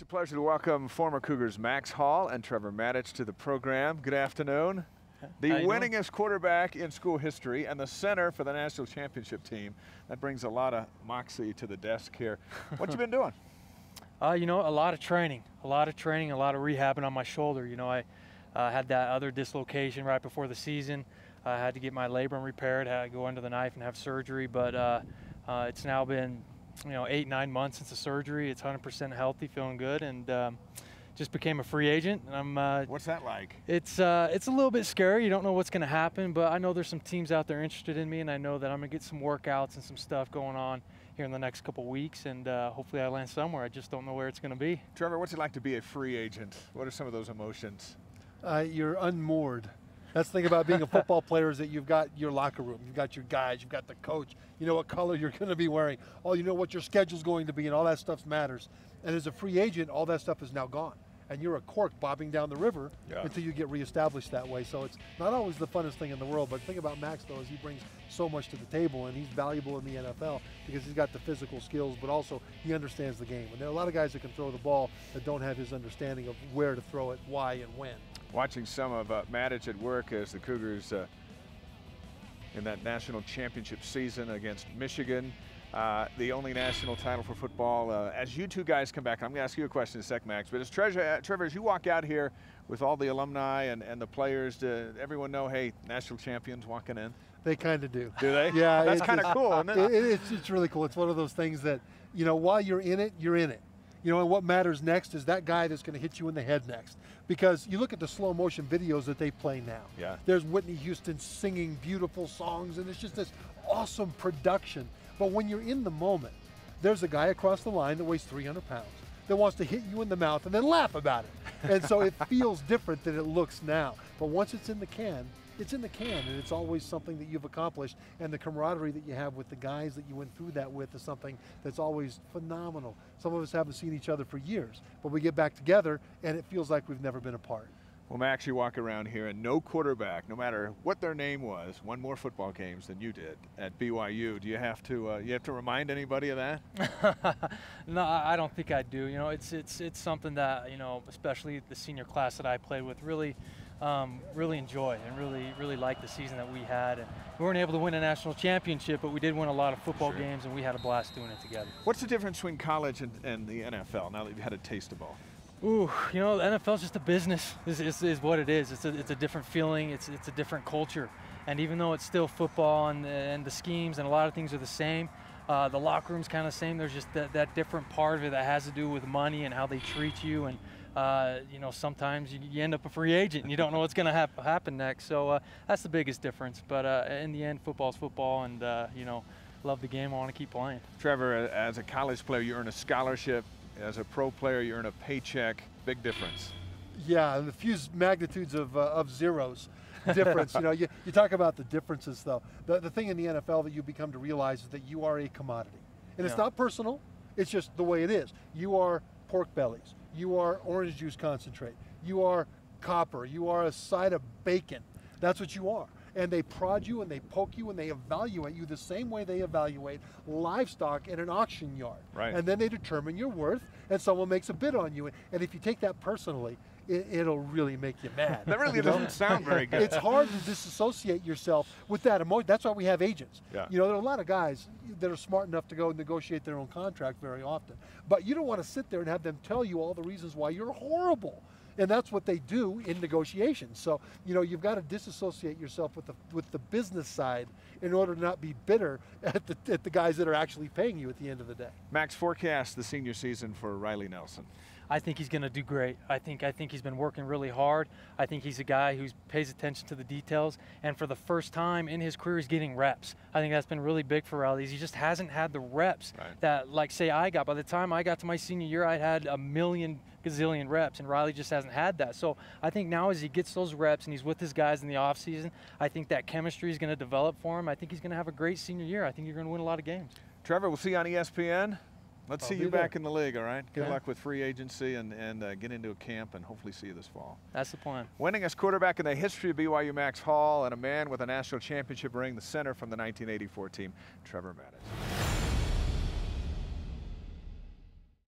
It's a pleasure to welcome former Cougars Max Hall and Trevor Matich to the program. Good afternoon. The winningest doing? quarterback in school history and the center for the national championship team. That brings a lot of moxie to the desk here. What you been doing? Uh, you know, a lot of training, a lot of training, a lot of rehabbing on my shoulder. You know, I uh, had that other dislocation right before the season. I had to get my labrum repaired, had to go under the knife and have surgery, but uh, uh it's now been you know, eight, nine months since the surgery. It's 100% healthy, feeling good, and um, just became a free agent. And I'm. Uh, What's that like? It's uh, it's a little bit scary. You don't know what's going to happen, but I know there's some teams out there interested in me, and I know that I'm going to get some workouts and some stuff going on here in the next couple weeks, and uh, hopefully I land somewhere. I just don't know where it's going to be. Trevor, what's it like to be a free agent? What are some of those emotions? Uh, you're unmoored. That's the thing about being a football player is that you've got your locker room, you've got your guys, you've got the coach. You know what color you're going to be wearing. All you know what your schedule's going to be, and all that stuff matters. And as a free agent, all that stuff is now gone. And you're a cork bobbing down the river yeah. until you get reestablished that way. So it's not always the funnest thing in the world. But the thing about Max though is he brings so much to the table, and he's valuable in the NFL because he's got the physical skills, but also he understands the game. And there are a lot of guys that can throw the ball that don't have his understanding of where to throw it, why, and when watching some of uh, Matich at work as the Cougars uh, in that national championship season against Michigan. Uh, the only national title for football. Uh, as you two guys come back, I'm going to ask you a question in a sec, Max, but as Treasure, uh, Trevor, as you walk out here with all the alumni and, and the players, does everyone know, hey, national champions walking in? They kind of do. Do they? Yeah. That's kind of cool, isn't it? it? It's, it's really cool. It's one of those things that, you know, while you're in it, you're in it. You know, and what matters next is that guy that's going to hit you in the head next. Because you look at the slow motion videos that they play now. Yeah. There's Whitney Houston singing beautiful songs, and it's just this awesome production. But when you're in the moment, there's a guy across the line that weighs 300 pounds that wants to hit you in the mouth and then laugh about it. And so it feels different than it looks now. But once it's in the can, it's in the can and it's always something that you've accomplished and the camaraderie that you have with the guys that you went through that with is something that's always phenomenal. Some of us haven't seen each other for years, but we get back together and it feels like we've never been apart. Well, Max, you walk around here and no quarterback, no matter what their name was, won more football games than you did at BYU. Do you have to uh, you have to remind anybody of that? no, I don't think I do. You know, it's it's it's something that you know, especially the senior class that I played with, really um, really enjoy and really, really like the season that we had. And we weren't able to win a national championship, but we did win a lot of football sure. games, and we had a blast doing it together. What's the difference between college and, and the NFL now that you've had a taste of all? Ooh, you know, the NFL is just a business, is, is, is, what it is. It's a, it's a different feeling, it's, it's a different culture. And even though it's still football and, and the schemes and a lot of things are the same, uh, the locker room's kind of the same. There's just that, that different part of it that has to do with money and how they treat you and uh, you know, sometimes you, you, end up a free agent and you don't know what's going to hap happen next. So uh, that's the biggest difference. But uh, in the end, football's football, and uh, you know, love the game. I want to keep playing. Trevor, as a college player, you earn a scholarship. As a pro player, you earn a paycheck. Big difference. Yeah, and the few magnitudes of, uh, of zeros difference. you know, you, you talk about the differences though. The, the thing in the NFL that you become to realize is that you are a commodity. And yeah. it's not personal, it's just the way it is. You are pork bellies you are orange juice concentrate, you are copper, you are a side of bacon. That's what you are. And they prod you and they poke you and they evaluate you the same way they evaluate livestock in an auction yard. Right. And then they determine your worth and someone makes a bid on you. And if you take that personally, it, will really make you mad. that really doesn't know? sound very good. It's hard to disassociate yourself with that emotion. That's why we have agents. Yeah. You know, there are a lot of guys that are smart enough to go and negotiate their own contract very often. But you don't want to sit there and have them tell you all the reasons why you're horrible. And that's what they do in negotiations. So, you know, you've got to disassociate yourself with the, with the business side in order to not be bitter at the, at the guys that are actually paying you at the end of the day. Max, forecast the senior season for Riley Nelson. I think he's going to do great. I think I think he's been working really hard. I think he's a guy who pays attention to the details, and for the first time in his career, he's getting reps. I think that's been really big for Riley. He just hasn't had the reps right. that, like, say, I got. By the time I got to my senior year, I had a million gazillion reps, and Riley just hasn't had that. So I think now as he gets those reps and he's with his guys in the offseason, I think that chemistry is going to develop for him. I think he's going to have a great senior year. I think you're going to win a lot of games. Trevor, we'll see you on ESPN. Let's I'll see you back in the league, all right? Good yeah. luck with free agency and, and uh, get into a camp and hopefully see you this fall. That's the plan. Winningest quarterback in the history of BYU Max Hall and a man with a national championship ring, the center from the 1984 team, Trevor Matich.